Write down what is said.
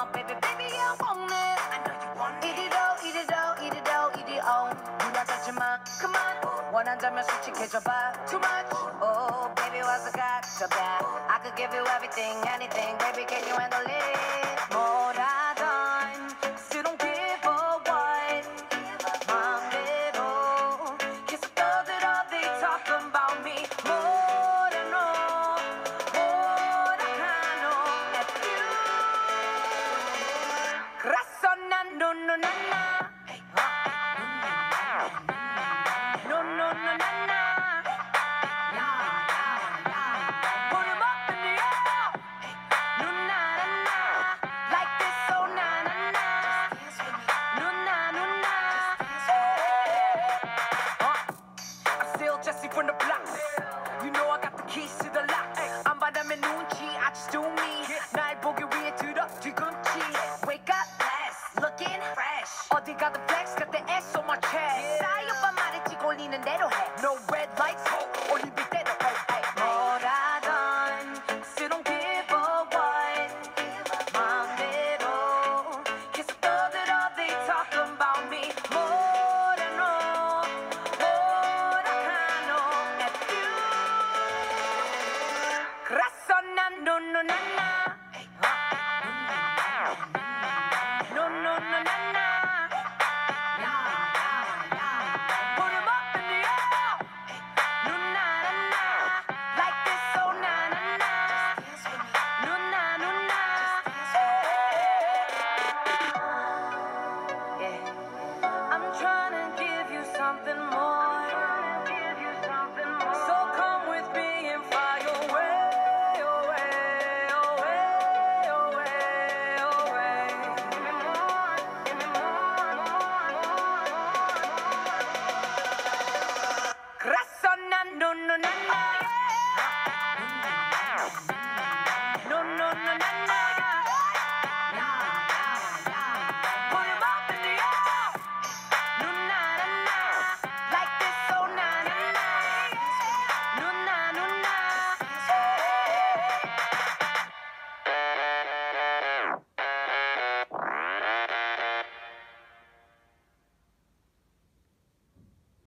on, baby, baby, I want it. I know you want it. Eat it all, eat it all, eat it all, eat it all. Do not touch your mind. Come on. 원한다면 솔직해져 봐. Too much. Oh, baby, 와서 bad? I could give you everything, anything, baby, can you handle it? More. from the blocks. You know I got the keys.